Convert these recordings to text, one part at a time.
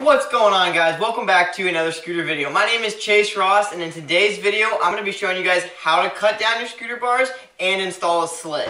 What's going on guys? Welcome back to another scooter video. My name is Chase Rost and in today's video I'm going to be showing you guys how to cut down your scooter bars and install a slit.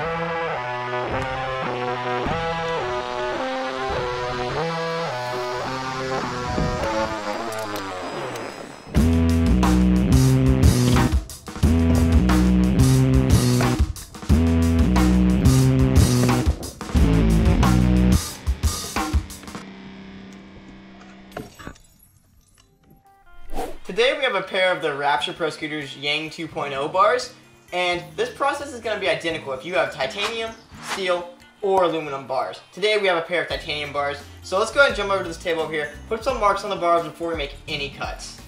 Today we have a pair of the Rapture Pro Scooters Yang 2.0 bars, and this process is going to be identical if you have titanium, steel, or aluminum bars. Today we have a pair of titanium bars, so let's go ahead and jump over to this table over here, put some marks on the bars before we make any cuts.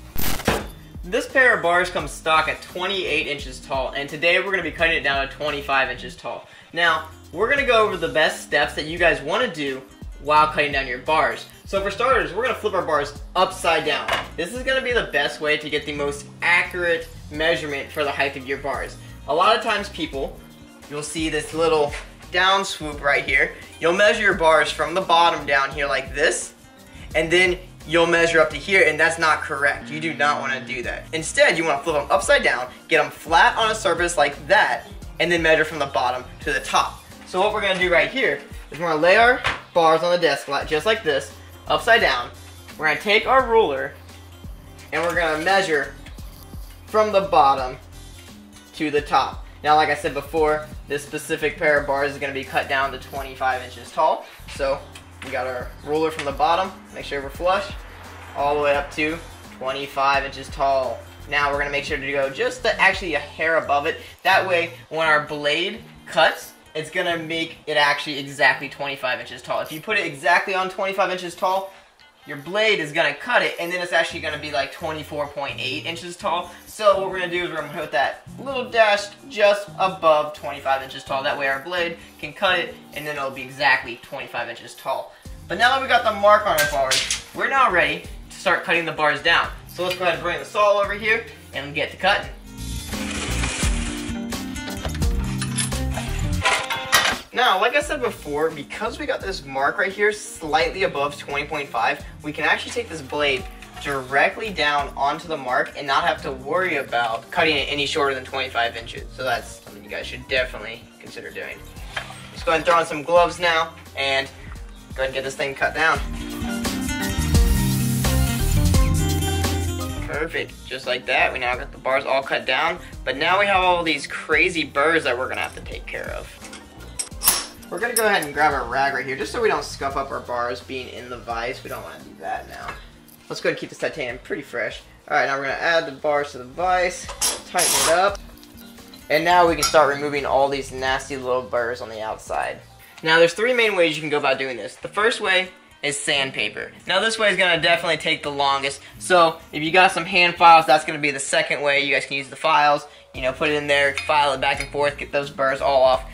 This pair of bars comes stock at 28 inches tall, and today we're going to be cutting it down to 25 inches tall. Now, we're going to go over the best steps that you guys want to do while cutting down your bars. So for starters, we're gonna flip our bars upside down. This is gonna be the best way to get the most accurate measurement for the height of your bars. A lot of times people, you'll see this little down swoop right here. You'll measure your bars from the bottom down here like this, and then you'll measure up to here, and that's not correct. You do not wanna do that. Instead, you wanna flip them upside down, get them flat on a surface like that, and then measure from the bottom to the top. So what we're gonna do right here is we're gonna lay our bars on the desk just like this, upside down. We're gonna take our ruler and we're gonna measure from the bottom to the top. Now, like I said before, this specific pair of bars is gonna be cut down to 25 inches tall. So we got our ruler from the bottom, make sure we're flush, all the way up to 25 inches tall. Now we're gonna make sure to go just the, actually a hair above it. That way, when our blade cuts, it's gonna make it actually exactly 25 inches tall. If you put it exactly on 25 inches tall, your blade is gonna cut it, and then it's actually gonna be like 24.8 inches tall. So what we're gonna do is we're gonna put that little dash just above 25 inches tall. That way our blade can cut it, and then it'll be exactly 25 inches tall. But now that we got the mark on our bars, we're now ready to start cutting the bars down. So let's go ahead and bring the saw over here and get to cutting. Now, like I said before, because we got this mark right here slightly above 20.5, we can actually take this blade directly down onto the mark and not have to worry about cutting it any shorter than 25 inches. So that's something you guys should definitely consider doing. Let's go ahead and throw on some gloves now and go ahead and get this thing cut down. Perfect, just like that. We now got the bars all cut down, but now we have all these crazy burrs that we're gonna have to take care of. We're gonna go ahead and grab our rag right here, just so we don't scuff up our bars being in the vise. We don't wanna do that now. Let's go ahead and keep this titanium pretty fresh. All right, now we're gonna add the bars to the vise, tighten it up, and now we can start removing all these nasty little burrs on the outside. Now there's three main ways you can go about doing this. The first way is sandpaper. Now this way is gonna definitely take the longest. So if you got some hand files, that's gonna be the second way. You guys can use the files, you know, put it in there, file it back and forth, get those burrs all off.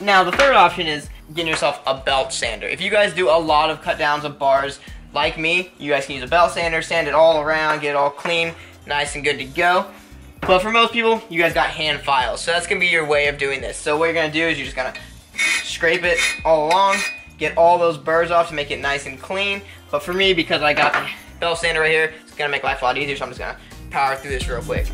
Now, the third option is getting yourself a belt sander. If you guys do a lot of cut downs of bars, like me, you guys can use a belt sander, sand it all around, get it all clean, nice and good to go. But for most people, you guys got hand files, so that's gonna be your way of doing this. So what you're gonna do is you're just gonna scrape it all along, get all those burrs off to make it nice and clean. But for me, because I got the belt sander right here, it's gonna make life a lot easier, so I'm just gonna power through this real quick.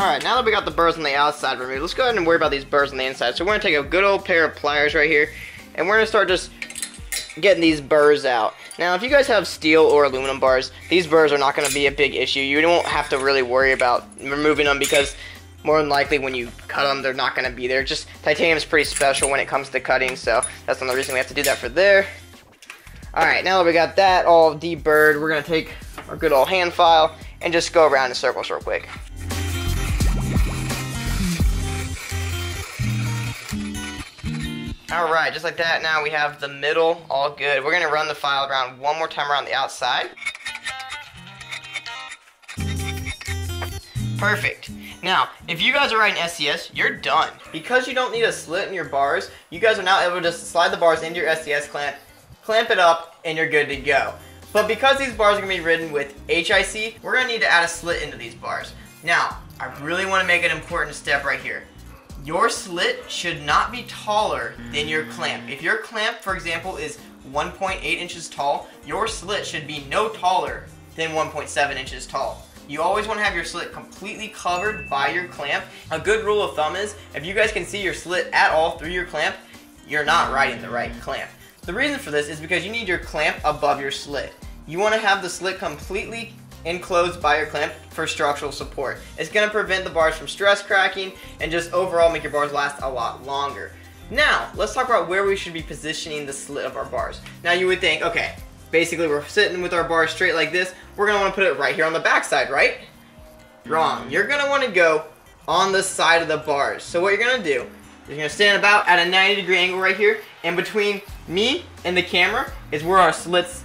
Alright, now that we got the burrs on the outside removed, let's go ahead and worry about these burrs on the inside. So we're going to take a good old pair of pliers right here, and we're going to start just getting these burrs out. Now, if you guys have steel or aluminum bars, these burrs are not going to be a big issue. You won't have to really worry about removing them because more than likely when you cut them, they're not going to be there. Just titanium is pretty special when it comes to cutting, so that's another reason we have to do that for there. Alright, now that we got that all deburred, we're going to take our good old hand file and just go around in circles real quick. All right, just like that, now we have the middle all good. We're gonna run the file around one more time around the outside. Perfect. Now, if you guys are writing SCS, you're done. Because you don't need a slit in your bars, you guys are now able to just slide the bars into your SCS clamp, clamp it up, and you're good to go. But because these bars are gonna be ridden with HIC, we're gonna need to add a slit into these bars. Now, I really wanna make an important step right here. Your slit should not be taller than your clamp. If your clamp, for example, is 1.8 inches tall, your slit should be no taller than 1.7 inches tall. You always want to have your slit completely covered by your clamp. A good rule of thumb is, if you guys can see your slit at all through your clamp, you're not riding the right clamp. The reason for this is because you need your clamp above your slit. You want to have the slit completely enclosed by your clamp for structural support. It's going to prevent the bars from stress cracking and just overall make your bars last a lot longer. Now, let's talk about where we should be positioning the slit of our bars. Now you would think, okay, basically we're sitting with our bars straight like this, we're want to put it right here on the back side, right? Wrong. You're going to want to go on the side of the bars. So what you're going to do, you're to stand about at a 90 degree angle right here, and between me and the camera is where our slits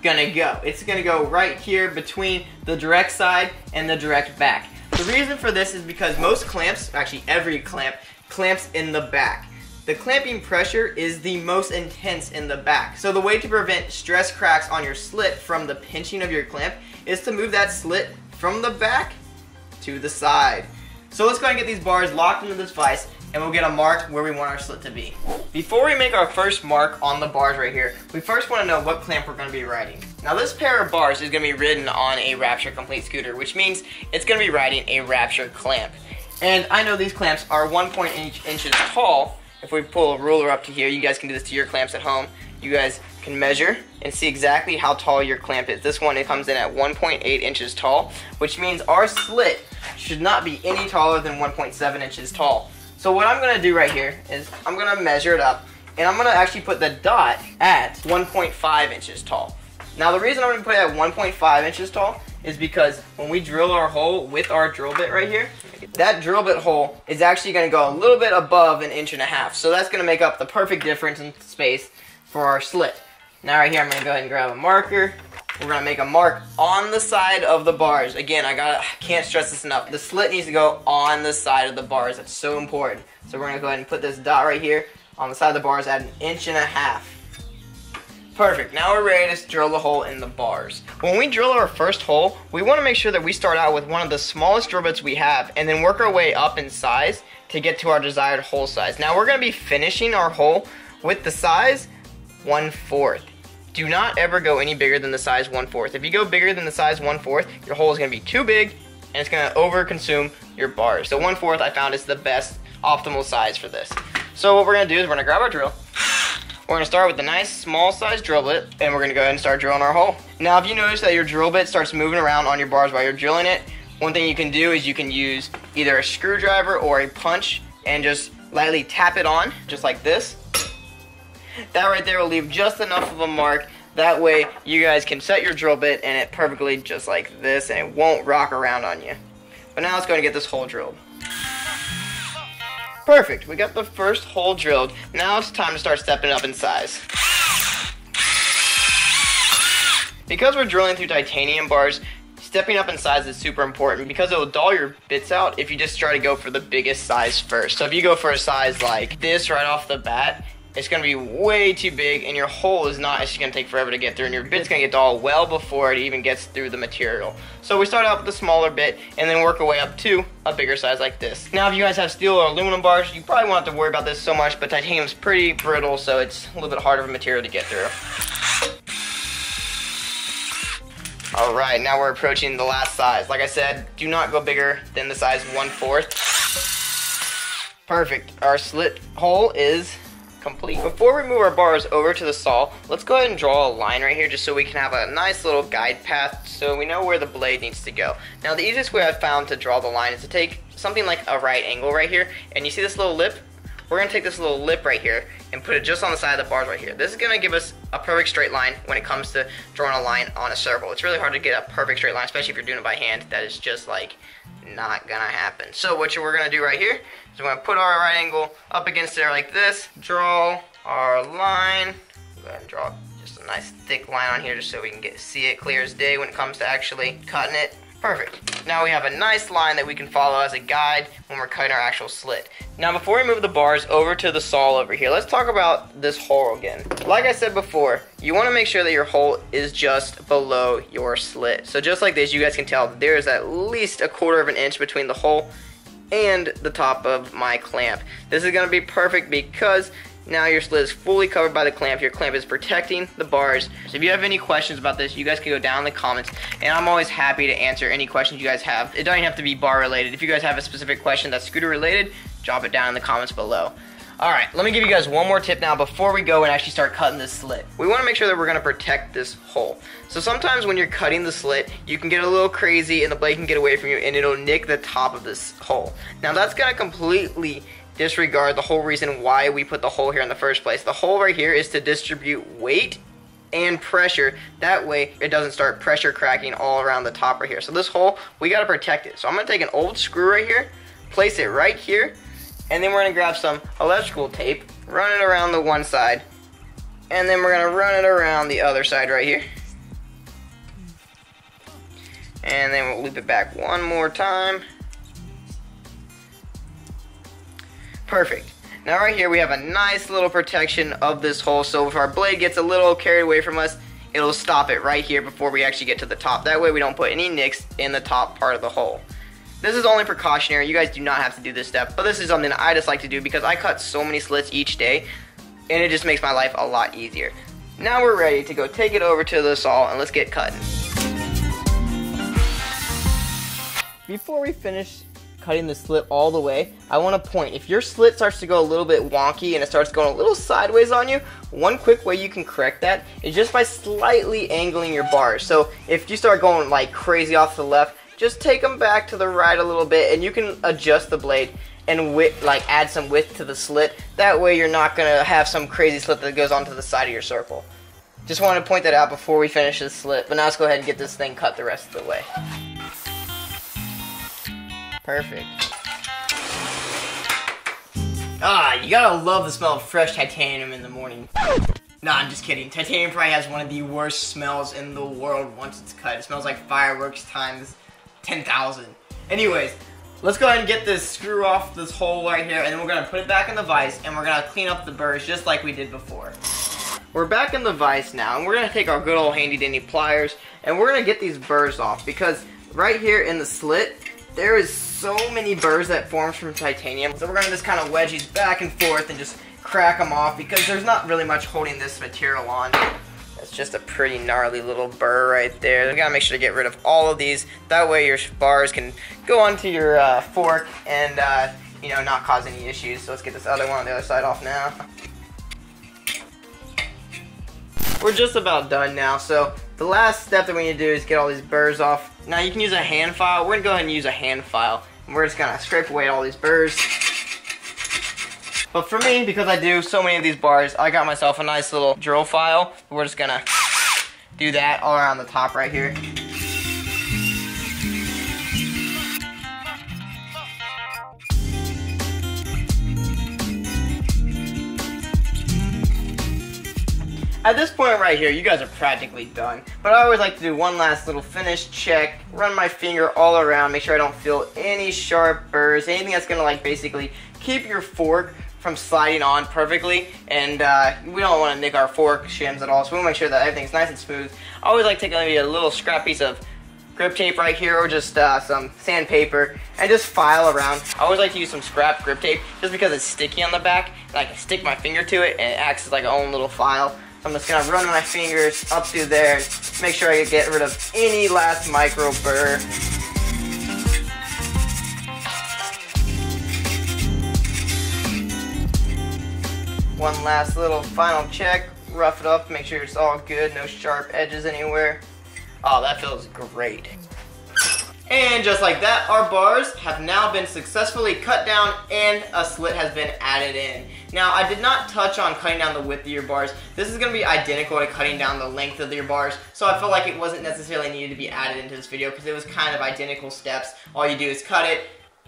gonna go. It's gonna go right here between the direct side and the direct back. The reason for this is because most clamps, actually every clamp, clamps in the back. The clamping pressure is the most intense in the back. So the way to prevent stress cracks on your slit from the pinching of your clamp is to move that slit from the back to the side. So let's go and get these bars locked into this vise and we'll get a mark where we want our slit to be. Before we make our first mark on the bars right here, we first want to know what clamp we're going to be riding. Now this pair of bars is going to be ridden on a Rapture Complete scooter, which means it's going to be riding a Rapture clamp. And I know these clamps are 1.8 inches tall. If we pull a ruler up to here, you guys can do this to your clamps at home. You guys can measure and see exactly how tall your clamp is. This one, it comes in at 1.8 inches tall, which means our slit should not be any taller than 1.7 inches tall. So what I'm gonna do right here is I'm gonna measure it up and I'm gonna actually put the dot at 1.5 inches tall. Now the reason I'm gonna put it at 1.5 inches tall is because when we drill our hole with our drill bit right here, that drill bit hole is actually gonna go a little bit above an inch and a half. So that's gonna make up the perfect difference in space for our slit. Now right here, I'm gonna go ahead and grab a marker we're gonna make a mark on the side of the bars. Again, I gotta, can't stress this enough. The slit needs to go on the side of the bars. That's so important. So we're gonna go ahead and put this dot right here on the side of the bars at an inch and a half. Perfect, now we're ready to drill the hole in the bars. When we drill our first hole, we wanna make sure that we start out with one of the smallest drill bits we have and then work our way up in size to get to our desired hole size. Now we're gonna be finishing our hole with the size 1 fourth do not ever go any bigger than the size 1 4th. If you go bigger than the size 1 4th, your hole is going to be too big and it's going to over consume your bars. So 1 4th I found is the best optimal size for this. So what we're going to do is we're going to grab our drill. We're going to start with a nice small size drill bit and we're going to go ahead and start drilling our hole. Now if you notice that your drill bit starts moving around on your bars while you're drilling it, one thing you can do is you can use either a screwdriver or a punch and just lightly tap it on just like this that right there will leave just enough of a mark. That way you guys can set your drill bit in it perfectly just like this and it won't rock around on you. But now let's go and get this hole drilled. Perfect, we got the first hole drilled. Now it's time to start stepping up in size. Because we're drilling through titanium bars, stepping up in size is super important because it will dull your bits out if you just try to go for the biggest size first. So if you go for a size like this right off the bat, it's going to be way too big and your hole is not, it's just going to take forever to get through and your bit's going to get dull well before it even gets through the material. So we start out with a smaller bit and then work our way up to a bigger size like this. Now if you guys have steel or aluminum bars, you probably won't have to worry about this so much, but titanium's pretty brittle so it's a little bit harder of a material to get through. Alright, now we're approaching the last size. Like I said, do not go bigger than the size 1 4th. Perfect. Our slit hole is complete. Before we move our bars over to the saw, let's go ahead and draw a line right here just so we can have a nice little guide path so we know where the blade needs to go. Now the easiest way I've found to draw the line is to take something like a right angle right here and you see this little lip? We're to take this little lip right here and put it just on the side of the bars right here. This is to give us a perfect straight line when it comes to drawing a line on a circle. It's really hard to get a perfect straight line, especially if you're doing it by hand. That is just like not gonna happen. So what we're gonna do right here is we're gonna put our right angle up against there like this, draw our line, go ahead and draw just a nice thick line on here just so we can get see it clear as day when it comes to actually cutting it. Perfect. Now we have a nice line that we can follow as a guide when we're cutting our actual slit. Now before we move the bars over to the saw over here, let's talk about this hole again. Like I said before, you want to make sure that your hole is just below your slit. So just like this, you guys can tell there is at least a quarter of an inch between the hole and the top of my clamp. This is going to be perfect because now your slit is fully covered by the clamp. Your clamp is protecting the bars. So if you have any questions about this, you guys can go down in the comments. And I'm always happy to answer any questions you guys have. It doesn't have to be bar related. If you guys have a specific question that's scooter related, drop it down in the comments below. Alright, let me give you guys one more tip now before we go and actually start cutting this slit. We want to make sure that we're going to protect this hole. So sometimes when you're cutting the slit, you can get a little crazy and the blade can get away from you and it'll nick the top of this hole. Now that's going to completely disregard the whole reason why we put the hole here in the first place. The hole right here is to distribute weight and pressure. That way it doesn't start pressure cracking all around the top right here. So this hole, we got to protect it. So I'm to take an old screw right here, place it right here, and then we're to grab some electrical tape, run it around the one side, and then we're to run it around the other side right here. And then we'll loop it back one more time. Perfect. Now right here we have a nice little protection of this hole so if our blade gets a little carried away from us it'll stop it right here before we actually get to the top. That way we don't put any nicks in the top part of the hole. This is only precautionary. You guys do not have to do this step, but this is something I just like to do because I cut so many slits each day and it just makes my life a lot easier. Now we're ready to go take it over to the saw and let's get cutting. Before we finish cutting the slit all the way, I want to point, if your slit starts to go a little bit wonky and it starts going a little sideways on you, one quick way you can correct that is just by slightly angling your bars. So if you start going like crazy off the left, just take them back to the right a little bit and you can adjust the blade and width, like add some width to the slit. That way you're not going to have some crazy slit that goes onto the side of your circle. Just wanted to point that out before we finish this slit, but now let's go ahead and get this thing cut the rest of the way. Perfect. Ah, you gotta love the smell of fresh titanium in the morning. Nah, I'm just kidding. Titanium probably has one of the worst smells in the world once it's cut. It smells like fireworks times 10,000. Anyways, let's go ahead and get this screw off this hole right here, and then we're gonna put it back in the vise, and we're gonna clean up the burrs just like we did before. We're back in the vise now, and we're gonna take our good old handy dandy pliers, and we're gonna get these burrs off, because right here in the slit, there is so many burrs that forms from titanium. So we're gonna just kind of wedge these back and forth and just crack them off because there's not really much holding this material on. It's just a pretty gnarly little burr right there. You gotta make sure to get rid of all of these. That way your bars can go onto your uh, fork and uh, you know not cause any issues. So let's get this other one on the other side off now. We're just about done now. So the last step that we need to do is get all these burrs off. Now you can use a hand file. We're gonna go ahead and use a hand file. And we're just gonna scrape away all these burrs. But for me, because I do so many of these bars, I got myself a nice little drill file. We're just gonna do that all around the top right here. At this point right here, you guys are practically done. But I always like to do one last little finish check, run my finger all around, make sure I don't feel any sharp burrs, anything that's gonna like basically keep your fork from sliding on perfectly. And uh, we don't wanna nick our fork shims at all, so we wanna make sure that everything's nice and smooth. I always like to take maybe a little scrap piece of grip tape right here or just uh, some sandpaper and just file around. I always like to use some scrap grip tape just because it's sticky on the back and I can stick my finger to it and it acts as like a own little file. I'm just gonna run my fingers up through there make sure I get rid of any last micro burr. One last little final check, rough it up, make sure it's all good, no sharp edges anywhere. Oh, that feels great. And just like that, our bars have now been successfully cut down and a slit has been added in. Now, I did not touch on cutting down the width of your bars. This is going to be identical to cutting down the length of your bars, so I felt like it wasn't necessarily needed to be added into this video because it was kind of identical steps. All you do is cut it,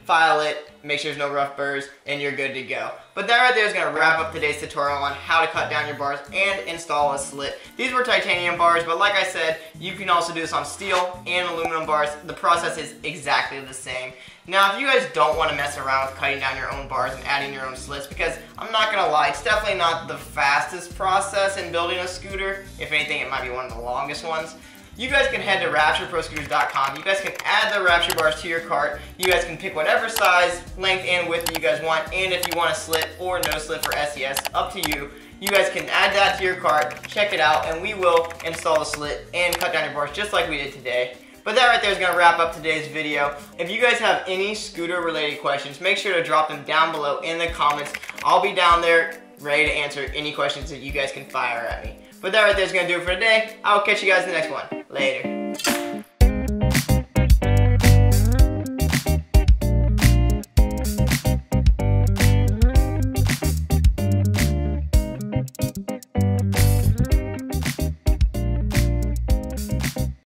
file it, make sure there's no rough burrs, and you're good to go. But that right there is going to wrap up today's tutorial on how to cut down your bars and install a slit. These were titanium bars, but like I said, you can also do this on steel and aluminum bars. The process is exactly the same. Now, if you guys don't want to mess around with cutting down your own bars and adding your own slits, because I'm not going to lie, it's definitely not the fastest process in building a scooter. If anything, it might be one of the longest ones. You guys can head to RaptureProScooters.com. You guys can add the Rapture bars to your cart. You guys can pick whatever size, length, and width you guys want. And if you want a slit or no slit for SCS, up to you. You guys can add that to your cart, check it out, and we will install the slit and cut down your bars just like we did today. But that right there is going to wrap up today's video. If you guys have any scooter related questions, make sure to drop them down below in the comments. I'll be down there ready to answer any questions that you guys can fire at me. But that right there is going to do it for today. I'll catch you guys in the next one. Later.